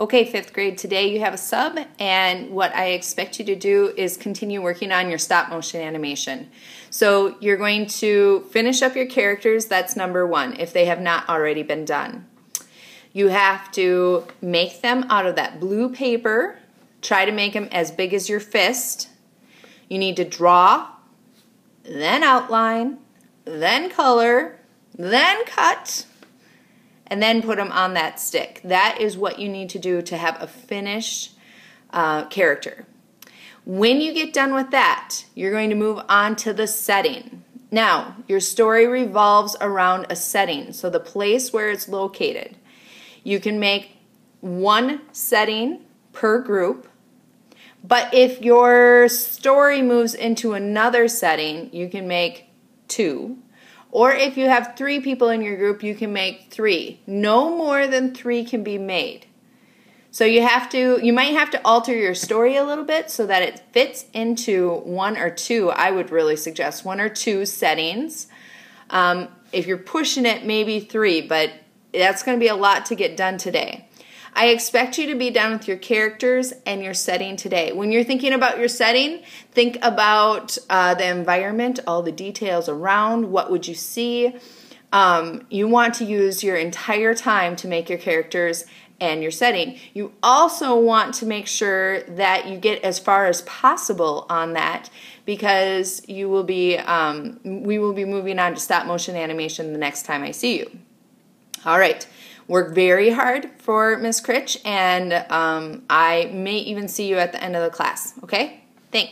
Okay, fifth grade, today you have a sub, and what I expect you to do is continue working on your stop motion animation. So you're going to finish up your characters, that's number one, if they have not already been done. You have to make them out of that blue paper, try to make them as big as your fist. You need to draw, then outline, then color, then cut, and then put them on that stick. That is what you need to do to have a finished uh, character. When you get done with that, you're going to move on to the setting. Now, your story revolves around a setting, so the place where it's located. You can make one setting per group, but if your story moves into another setting, you can make two or if you have three people in your group, you can make three. No more than three can be made. So you have to, you might have to alter your story a little bit so that it fits into one or two. I would really suggest one or two settings. Um, if you're pushing it, maybe three, but that's going to be a lot to get done today. I expect you to be done with your characters and your setting today. When you're thinking about your setting, think about uh, the environment, all the details around, what would you see. Um, you want to use your entire time to make your characters and your setting. You also want to make sure that you get as far as possible on that because you will be um, we will be moving on to stop motion animation the next time I see you. All right. Work very hard for Miss Critch, and um, I may even see you at the end of the class. Okay? Thanks.